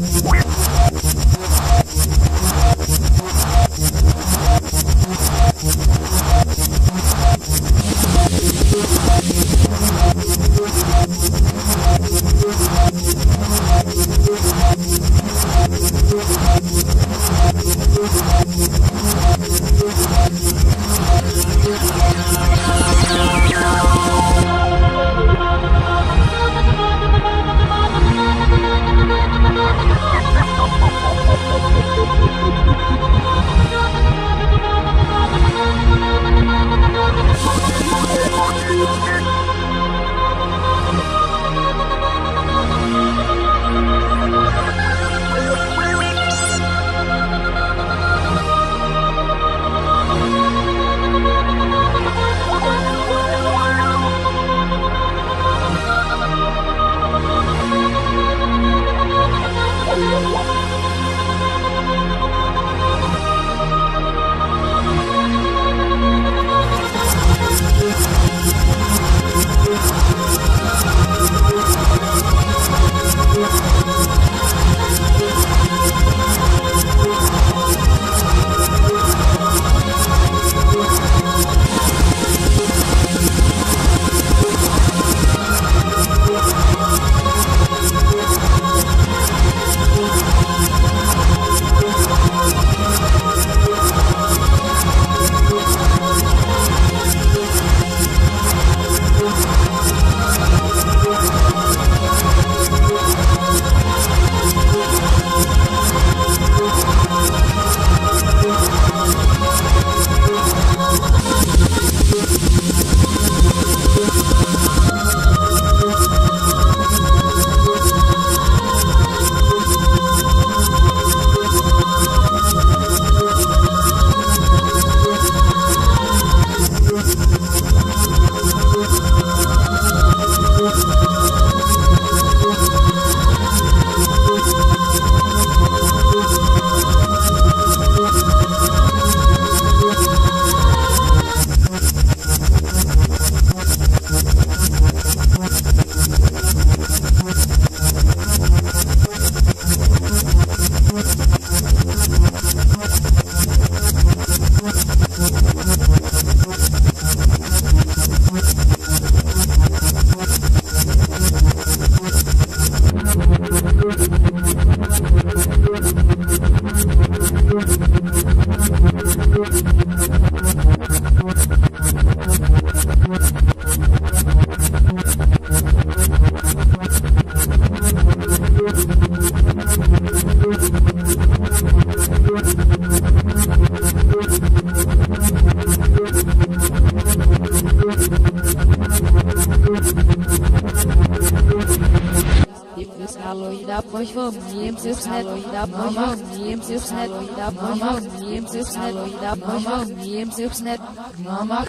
Yeah. Carlos da pois vamos e os netos da pois vamos e os netos da pois vamos e os netos da pois vamos e os netos mama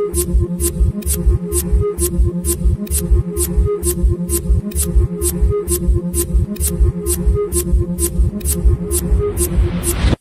Productions.